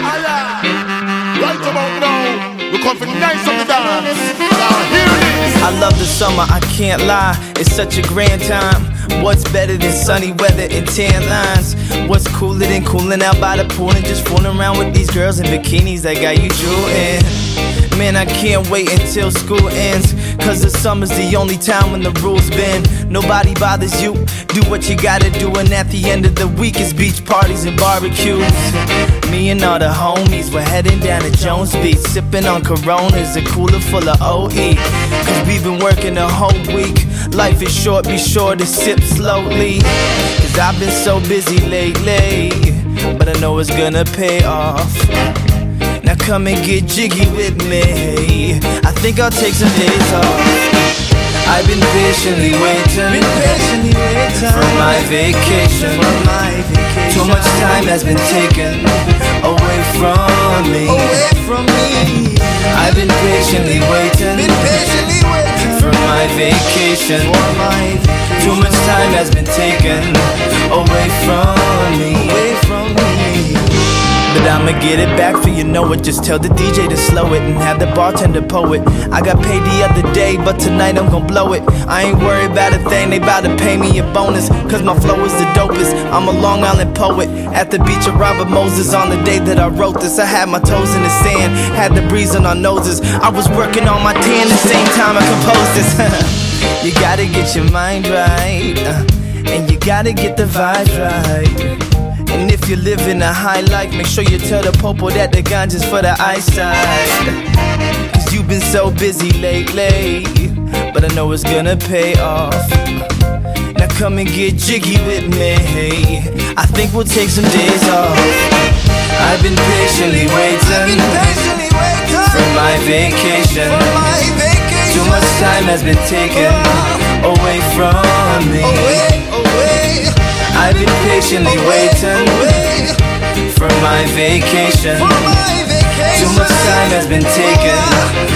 Right about now, we come for nice the dance. Now here it is. I love the summer, I can't lie. It's such a grand time. What's better than sunny weather and tan lines? What's cooler than cooling out by the pool and just fooling around with these girls in bikinis that got you drooling? Man, I can't wait until school ends. Cause the summer's the only time when the rules bend. Nobody bothers you. Do what you gotta do, and at the end of the week, it's beach parties and barbecues. Me and all the homies, we're heading down to Jones Beach, sipping on Coronas, a cooler full of OE. Cause we've been working the whole week. Life is short, be sure to sip slowly. Cause I've been so busy lately, but I know it's gonna pay off. Come and get jiggy with me. I think I'll take some days off. I've been patiently waiting, been patiently waiting for my vacation. For my vacation. Too much time has been taken away from me. Away from me. I've been patiently waiting, been patiently waiting for my vacation. For my vacation. Too much time has been taken away from me. I'ma get it back for you know it. Just tell the DJ to slow it and have the bartender poet. I got paid the other day, but tonight I'm gon' blow it. I ain't worried about a thing, they bout to pay me a bonus. Cause my flow is the dopest. I'm a Long Island poet. At the beach of Robert Moses on the day that I wrote this. I had my toes in the sand, had the breeze on our noses. I was working on my tan the same time I composed this. you gotta get your mind right, uh, and you gotta get the vibes right. And if you're living a high life, make sure you tell the popo that the ganja's for the eyesight. Cause you've been so busy lately, but I know it's gonna pay off. Now come and get jiggy with me. I think we'll take some days off. I've been patiently waiting for my vacation. Too much time has been taken patiently waiting for my vacation. Too much time has been taken away from me.